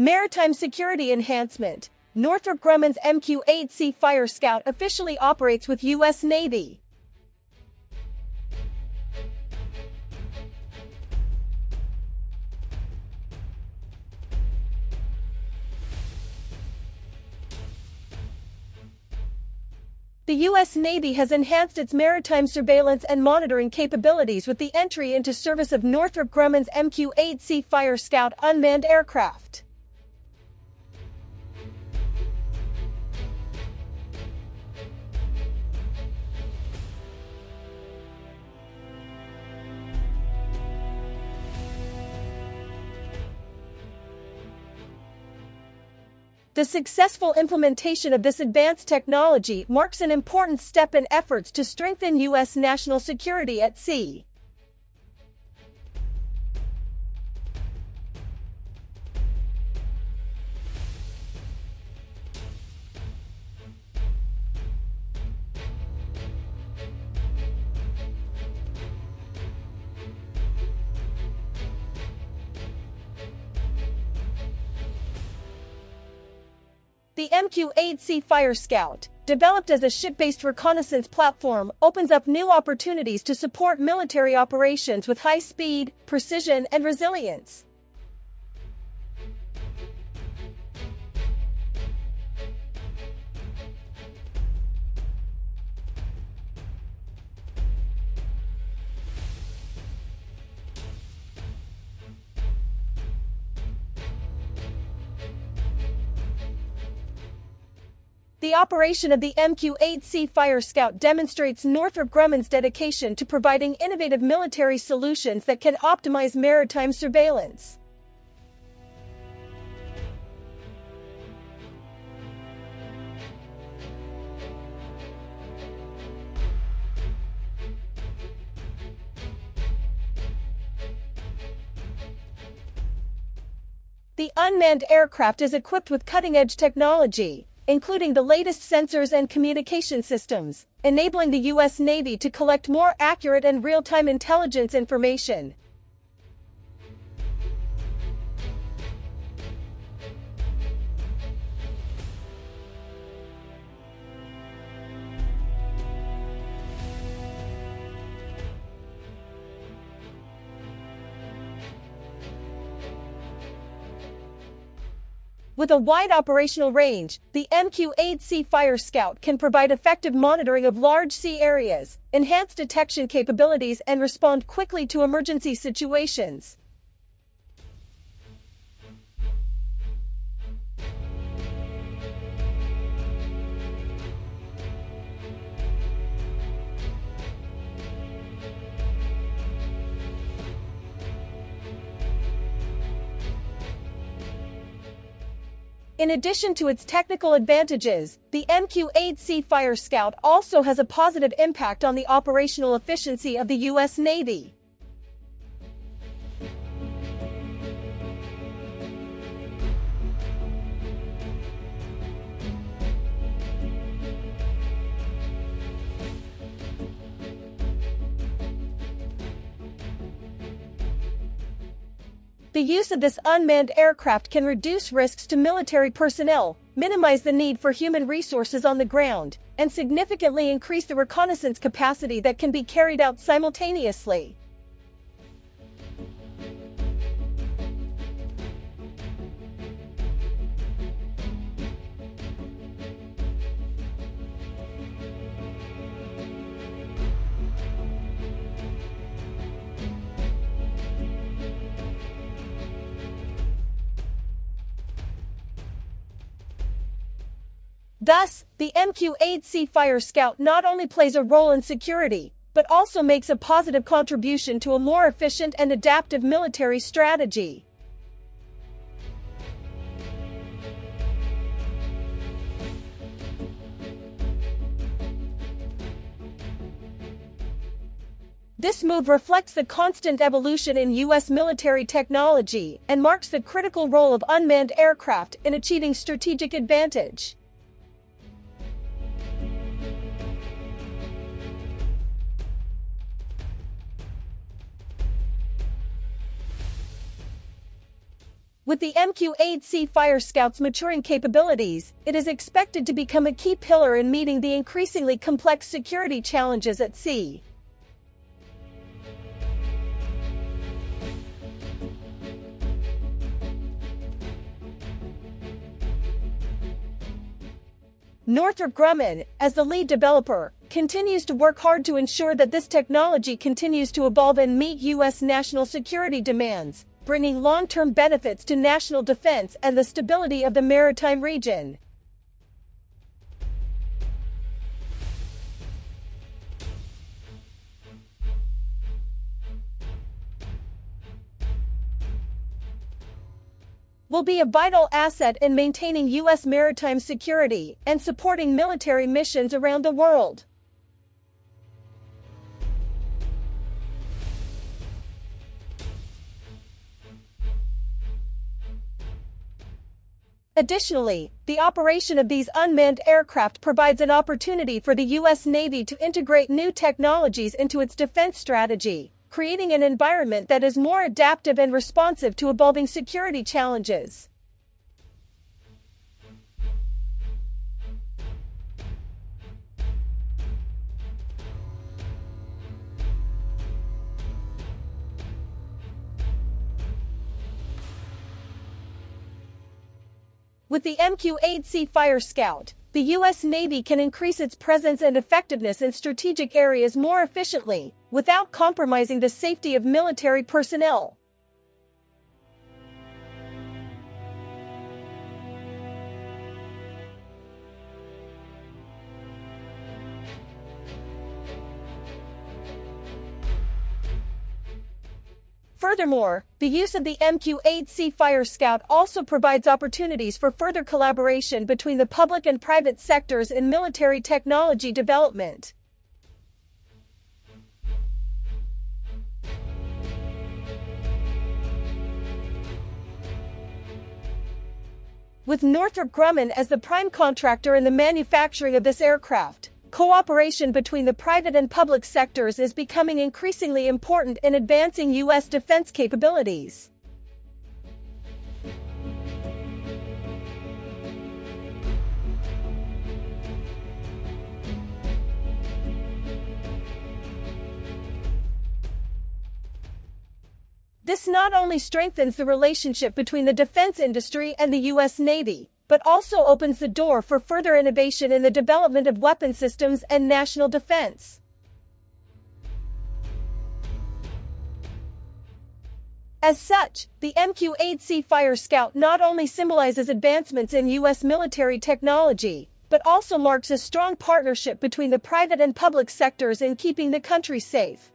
Maritime Security Enhancement Northrop Grumman's MQ-8C Fire Scout officially operates with U.S. Navy. The U.S. Navy has enhanced its maritime surveillance and monitoring capabilities with the entry into service of Northrop Grumman's MQ-8C Fire Scout unmanned aircraft. The successful implementation of this advanced technology marks an important step in efforts to strengthen U.S. national security at sea. The MQ-8C Fire Scout, developed as a ship-based reconnaissance platform, opens up new opportunities to support military operations with high speed, precision, and resilience. The operation of the MQ-8C Fire Scout demonstrates Northrop Grumman's dedication to providing innovative military solutions that can optimize maritime surveillance. The unmanned aircraft is equipped with cutting-edge technology, including the latest sensors and communication systems, enabling the U.S. Navy to collect more accurate and real-time intelligence information. With a wide operational range, the MQ-8C Fire Scout can provide effective monitoring of large sea areas, enhance detection capabilities, and respond quickly to emergency situations. In addition to its technical advantages, the MQ-8C Fire Scout also has a positive impact on the operational efficiency of the U.S. Navy. The use of this unmanned aircraft can reduce risks to military personnel, minimize the need for human resources on the ground, and significantly increase the reconnaissance capacity that can be carried out simultaneously. Thus, the MQ-8C Fire Scout not only plays a role in security, but also makes a positive contribution to a more efficient and adaptive military strategy. This move reflects the constant evolution in U.S. military technology and marks the critical role of unmanned aircraft in achieving strategic advantage. With the MQ-8C Fire Scout's maturing capabilities, it is expected to become a key pillar in meeting the increasingly complex security challenges at sea. Northrop Grumman, as the lead developer, continues to work hard to ensure that this technology continues to evolve and meet U.S. national security demands, bringing long-term benefits to national defense and the stability of the maritime region. will be a vital asset in maintaining U.S. maritime security and supporting military missions around the world. Additionally, the operation of these unmanned aircraft provides an opportunity for the U.S. Navy to integrate new technologies into its defense strategy, creating an environment that is more adaptive and responsive to evolving security challenges. With the MQ-8C Fire Scout, the U.S. Navy can increase its presence and effectiveness in strategic areas more efficiently, without compromising the safety of military personnel. Furthermore, the use of the MQ-8C Fire Scout also provides opportunities for further collaboration between the public and private sectors in military technology development. With Northrop Grumman as the prime contractor in the manufacturing of this aircraft, Cooperation between the private and public sectors is becoming increasingly important in advancing U.S. defense capabilities. This not only strengthens the relationship between the defense industry and the U.S. Navy, but also opens the door for further innovation in the development of weapon systems and national defense. As such, the MQ-8C Fire Scout not only symbolizes advancements in U.S. military technology, but also marks a strong partnership between the private and public sectors in keeping the country safe.